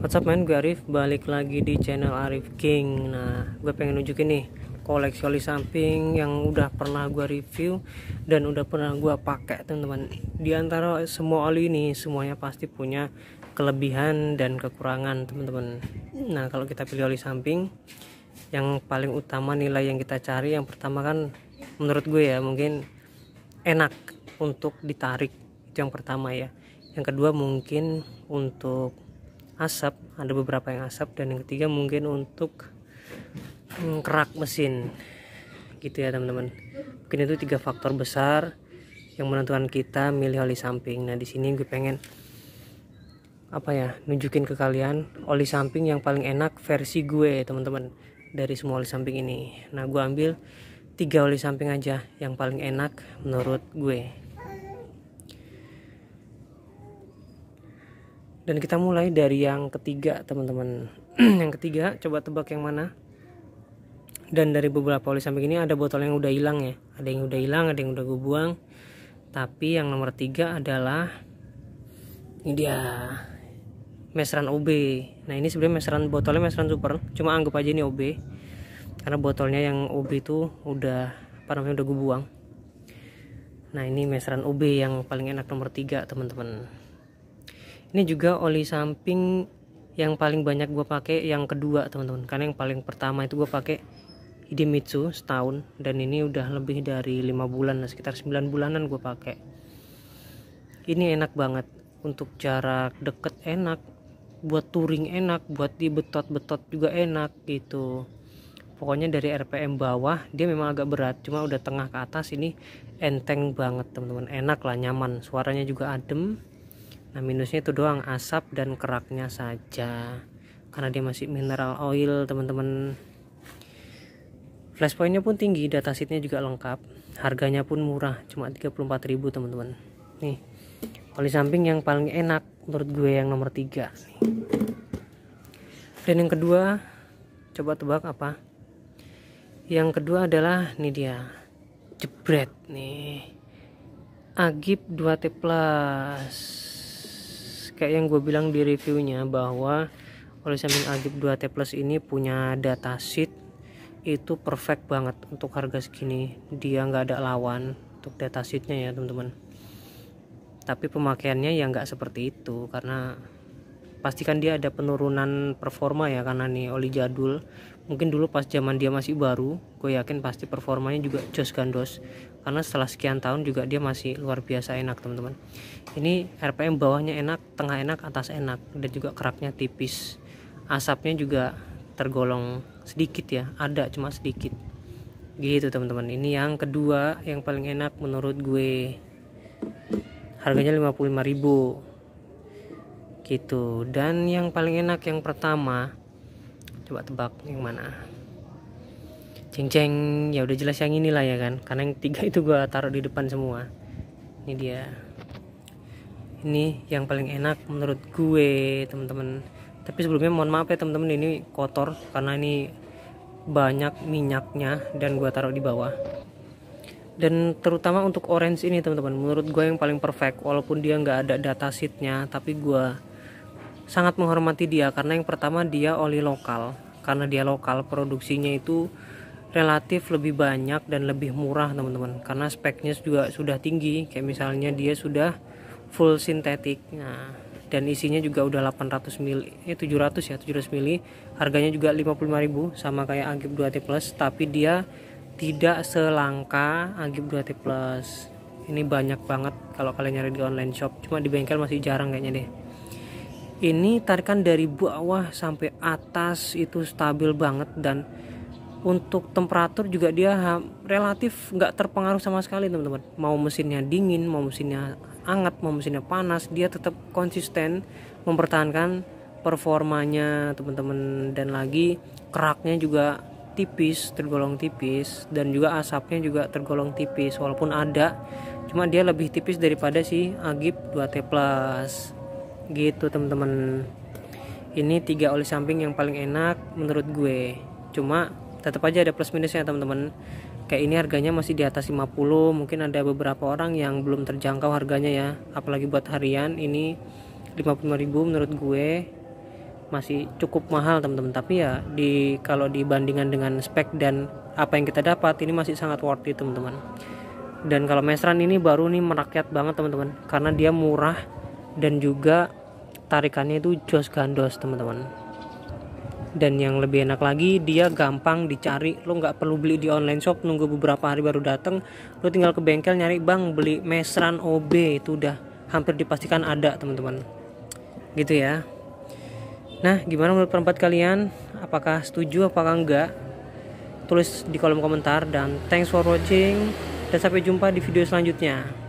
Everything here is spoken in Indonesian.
What's up man, gue Arif balik lagi di channel Arif King. Nah, gue pengen nunjukin nih koleksi oli samping yang udah pernah gue review dan udah pernah gue pakai teman-teman. Di antara semua oli ini semuanya pasti punya kelebihan dan kekurangan teman-teman. Nah, kalau kita pilih oli samping yang paling utama nilai yang kita cari yang pertama kan menurut gue ya mungkin enak untuk ditarik. Itu yang pertama ya. Yang kedua mungkin untuk asap ada beberapa yang asap dan yang ketiga mungkin untuk kerak mesin. Gitu ya teman-teman. Mungkin itu tiga faktor besar yang menentukan kita milih oli samping. Nah di sini gue pengen apa ya nunjukin ke kalian oli samping yang paling enak versi gue teman-teman dari semua oli samping ini. Nah gue ambil tiga oli samping aja yang paling enak menurut gue dan kita mulai dari yang ketiga teman-teman. Yang ketiga coba tebak yang mana. Dan dari beberapa oli samping ini ada botol yang udah hilang ya. Ada yang udah hilang ada yang udah gue buang. Tapi yang nomor tiga adalah ini dia mesran OB nah ini sebenarnya mesran botolnya mesran super. Cuma anggap aja ini OB karena botolnya yang OB itu udah apa namanya udah gue buang. Nah ini mesran OB yang paling enak nomor tiga teman-teman ini juga oli samping yang paling banyak gue pakai yang kedua teman-teman. Karena yang paling pertama itu gue pakai Hidemitsu setahun dan ini udah lebih dari lima bulan sekitar 9 bulanan gue pakai. Ini enak banget. Untuk jarak deket enak buat touring enak buat di betot-betot juga enak gitu. Pokoknya dari RPM bawah dia memang agak berat cuma udah tengah ke atas ini enteng banget teman-teman. Enak lah nyaman. Suaranya juga adem nah minusnya itu doang asap dan keraknya saja. Karena dia masih mineral oil teman-teman. Flashpointnya pun tinggi datasheetnya juga lengkap. Harganya pun murah cuma 34.000 teman-teman. Nih oli samping yang paling enak menurut gue yang nomor 3 dan yang kedua coba tebak apa? Yang kedua adalah ini dia jebret nih. Agip 2T Plus kayak yang gue bilang di reviewnya bahwa oli samping Agip 2T Plus ini punya datasheet itu perfect banget untuk harga segini. Dia nggak ada lawan untuk datasheetnya ya teman-teman. Tapi pemakaiannya ya nggak seperti itu karena pastikan dia ada penurunan performa ya karena nih oli jadul mungkin dulu pas zaman dia masih baru gue yakin pasti performanya juga jos gandos. Karena setelah sekian tahun juga dia masih luar biasa enak teman-teman. Ini RPM bawahnya enak tengah enak atas enak dan juga keraknya tipis. Asapnya juga tergolong sedikit ya ada cuma sedikit. Gitu teman-teman. Ini yang kedua yang paling enak menurut gue. Harganya 55.000 gitu. Dan yang paling enak yang pertama coba tebak yang mana. Ceng ceng ya udah jelas yang inilah ya kan. Karena yang tiga itu gua taruh di depan semua. Ini dia. Ini yang paling enak menurut gue teman-teman tapi sebelumnya mohon maaf ya teman-teman ini kotor. Karena ini banyak minyaknya dan gua taruh di bawah. Dan terutama untuk orange ini teman-teman menurut gue yang paling perfect walaupun dia nggak ada data sheetnya tapi gue sangat menghormati dia karena yang pertama dia oli lokal. Karena dia lokal produksinya itu relatif lebih banyak dan lebih murah teman-teman. Karena speknya juga sudah tinggi. Kayak misalnya dia sudah full sintetik nah dan isinya juga udah 800 mili eh 700 ya 700 mili. Harganya juga 55.000 sama kayak Agip 2T Plus. Tapi dia tidak selangka Agip 2T Plus. Ini banyak banget kalau kalian nyari di online shop. Cuma di bengkel masih jarang kayaknya deh ini tarikan dari bawah sampai atas itu stabil banget dan untuk temperatur juga dia relatif nggak terpengaruh sama sekali teman-teman. Mau mesinnya dingin mau mesinnya hangat mau mesinnya panas dia tetap konsisten mempertahankan performanya teman-teman. Dan lagi keraknya juga tipis tergolong tipis dan juga asapnya juga tergolong tipis walaupun ada. Cuma dia lebih tipis daripada si Agip 2T Plus gitu teman-teman ini tiga oli samping yang paling enak menurut gue. Cuma tetap aja ada plus minusnya teman-teman kayak ini harganya masih di atas 50 mungkin ada beberapa orang yang belum terjangkau harganya ya. Apalagi buat harian ini 55.000 menurut gue masih cukup mahal teman-teman tapi ya di kalau dibandingkan dengan spek dan apa yang kita dapat ini masih sangat worth it teman-teman dan kalau mesran ini baru nih merakyat banget teman-teman karena dia murah dan juga tarikannya itu jos gandos teman-teman dan yang lebih enak lagi dia gampang dicari lo nggak perlu beli di online shop nunggu beberapa hari baru dateng lo tinggal ke bengkel nyari bang beli mesran OB itu udah hampir dipastikan ada teman-teman gitu ya Nah, gimana menurut pendapat kalian? Apakah setuju apakah enggak? Tulis di kolom komentar dan thanks for watching dan sampai jumpa di video selanjutnya.